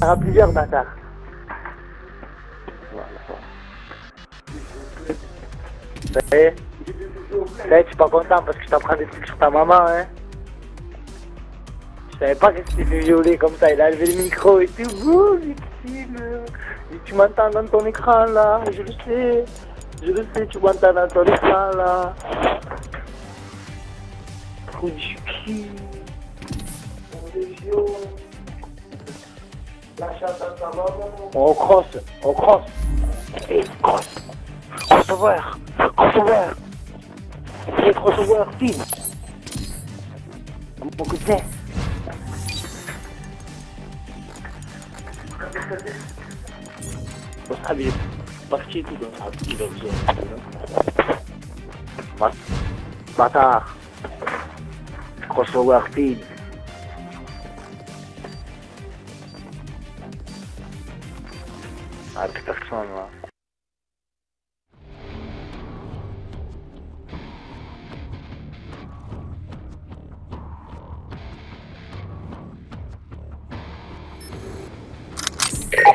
à plusieurs bâtards. Y est Ça y est, tu es pas content parce que je t'apprends des trucs sur ta maman, hein Je savais pas que c'était violer comme ça. Il a levé le micro et tout. Ouh, victime tu m'entends dans ton écran là, je le sais. Je le sais, tu m'entends dans ton écran là. Trou du cul. On cross, on cross. Et cross. Crossover. Crossover. Et crossover, team. Mon cousin. Wasabi, parti tout dans sa petite zone. Bâtard. Crossover, Ah, plus personne là.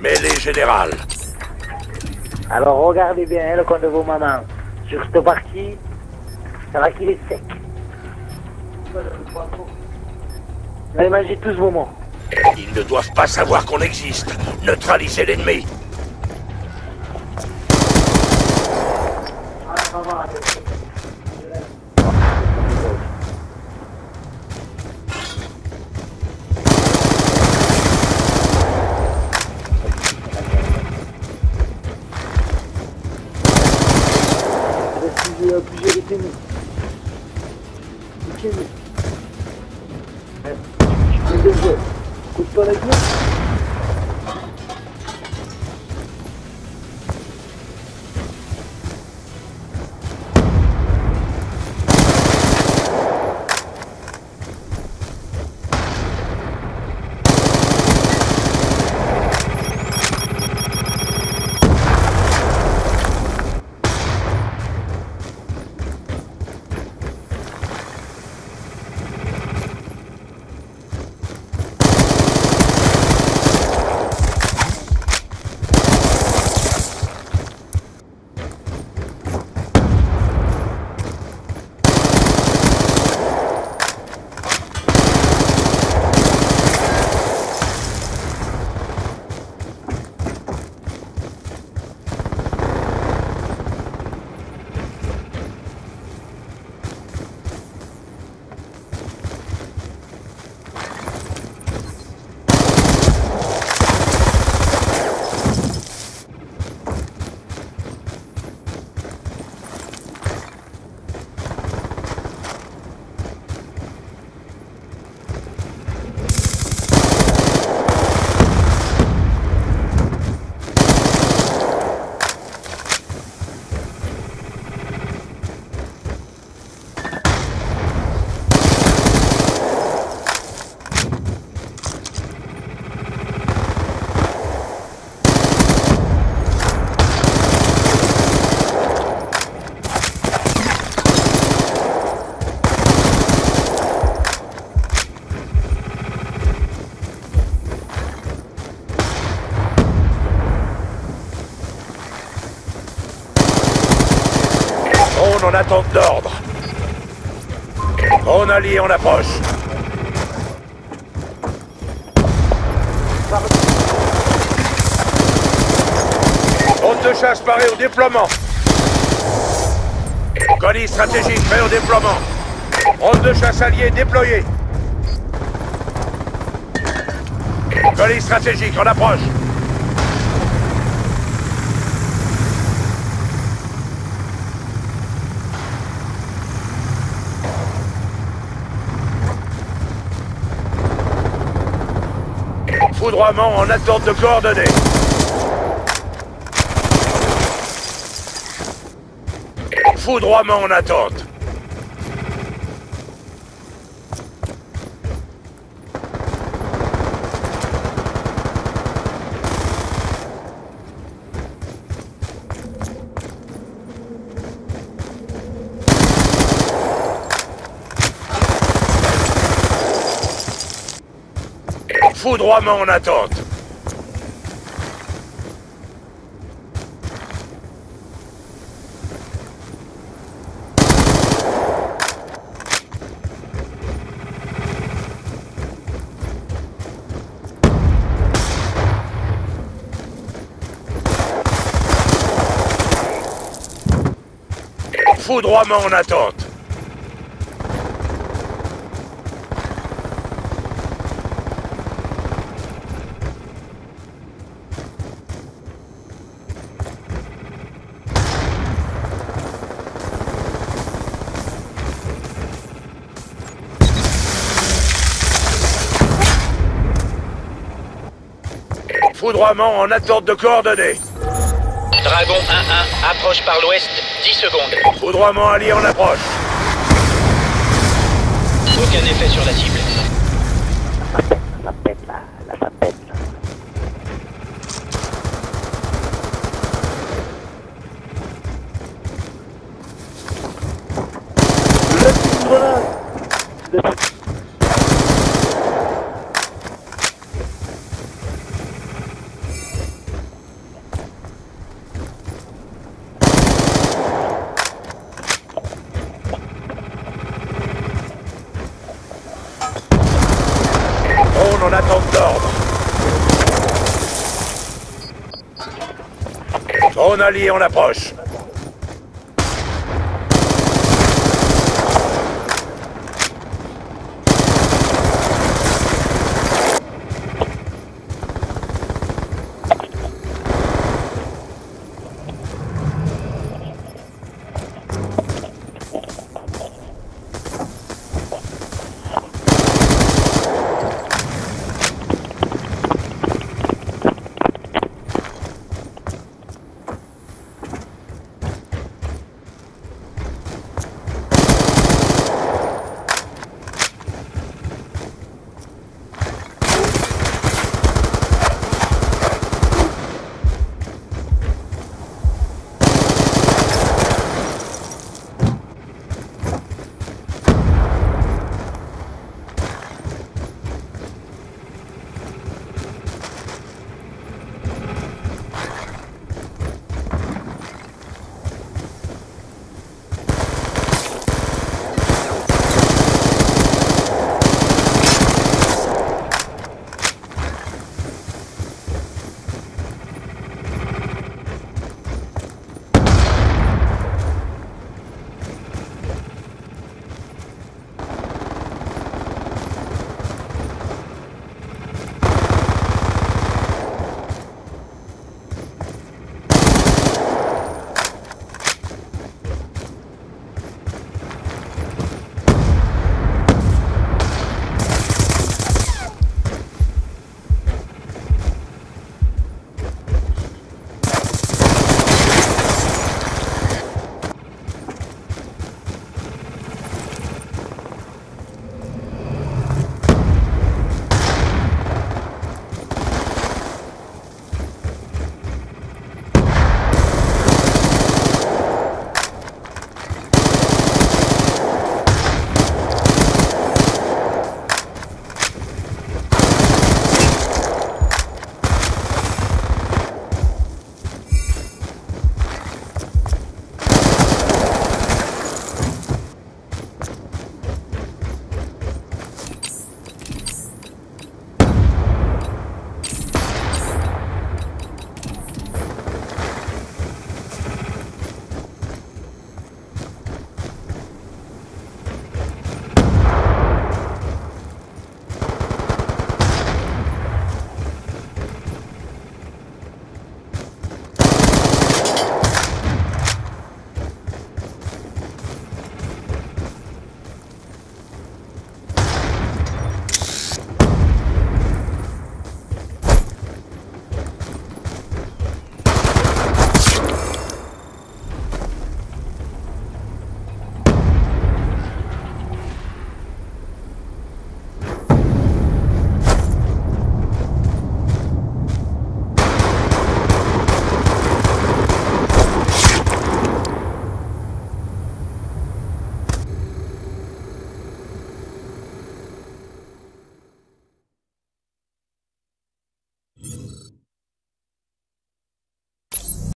Mais les générales, Alors regardez bien hein, le compte de vos mamans. Sur cette partie, ça va qu'il est sec. Allez, mangez tous vos mots. ils ne doivent pas savoir qu'on existe. Neutralisez l'ennemi. À plusieurs détenus. Ok, Tu le. Coupe pas la gueule. On en attend d'ordre. On allié en approche. Honte de chasse parée au déploiement. Colis stratégique prêt au déploiement. Honte de chasse allié déployé. Colis stratégique en approche. Foudroiement en attente de coordonnées. Foudroiement en attente. foudroiement en attente. Foudroiement en attente. Foudroiement en attente de coordonnées. Dragon 1-1, approche par l'ouest, 10 secondes. Foudroiement allié en approche. Aucun effet sur la cible. Drone allié en approche.